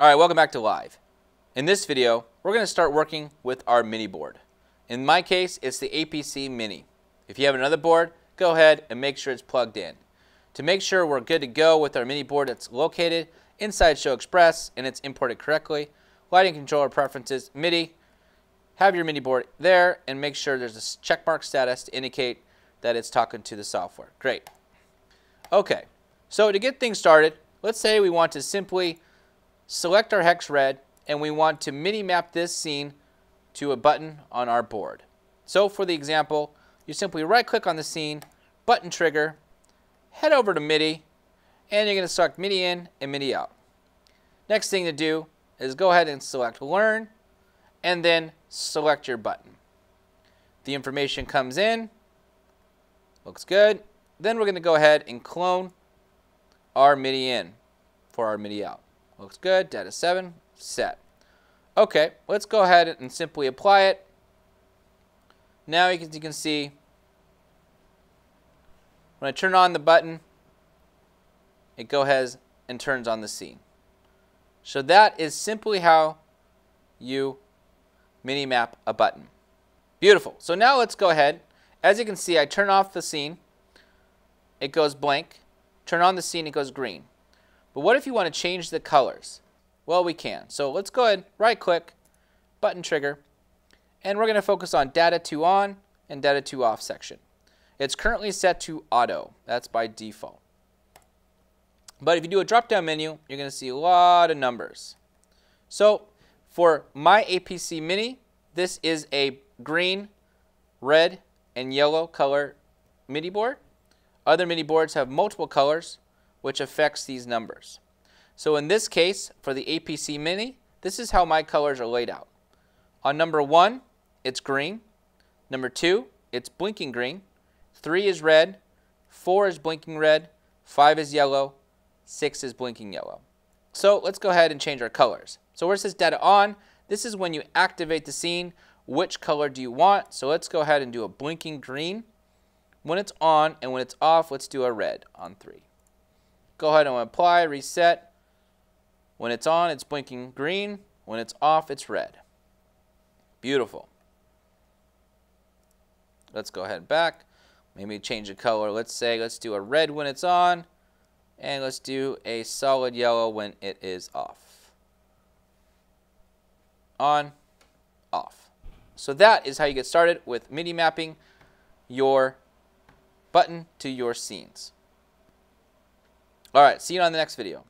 All right, welcome back to Live. In this video, we're going to start working with our mini board. In my case, it's the APC Mini. If you have another board, go ahead and make sure it's plugged in. To make sure we're good to go with our mini board that's located inside ShowXpress and it's imported correctly, lighting controller preferences, MIDI, have your mini board there and make sure there's a checkmark status to indicate that it's talking to the software. Great. Okay, so to get things started, let's say we want to simply select our hex red and we want to MIDI map this scene to a button on our board. So for the example, you simply right click on the scene, button trigger, head over to MIDI, and you're going to select MIDI in and MIDI out. Next thing to do is go ahead and select learn and then select your button. The information comes in, looks good. Then we're going to go ahead and clone our MIDI in for our MIDI out. Looks good, data 7, set. Okay, let's go ahead and simply apply it. Now you can, you can see when I turn on the button, it goes ahead and turns on the scene. So that is simply how you MIDI map a button. Beautiful. So now let's go ahead. As you can see, I turn off the scene. It goes blank. Turn on the scene, it goes green. But what if you want to change the colors? Well, we can. So let's go ahead, right click, button trigger, and we're going to focus on data to on and data to off section. It's currently set to auto. That's by default. But if you do a drop-down menu, you're going to see a lot of numbers. So for my APC Mini, this is a green, red, and yellow color MIDI board. Other MIDI boards have multiple colors, which affects these numbers. So in this case, for the APC Mini, this is how my colors are laid out. On number one, it's green. Number two, it's blinking green. Three is red. Four is blinking red. Five is yellow. 6 is blinking yellow. So let's go ahead and change our colors. So where it says data on, this is when you activate the scene. Which color do you want? So let's go ahead and do a blinking green when it's on, and when it's off, let's do a red on 3. Go ahead and apply, reset. When it's on, it's blinking green. When it's off, it's red. Beautiful. Let's go ahead back. Maybe change the color. Let's say, let's do a red when it's on and let's do a solid yellow when it is off. On, off. So that is how you get started with MIDI mapping your button to your scenes. All right, see you on the next video.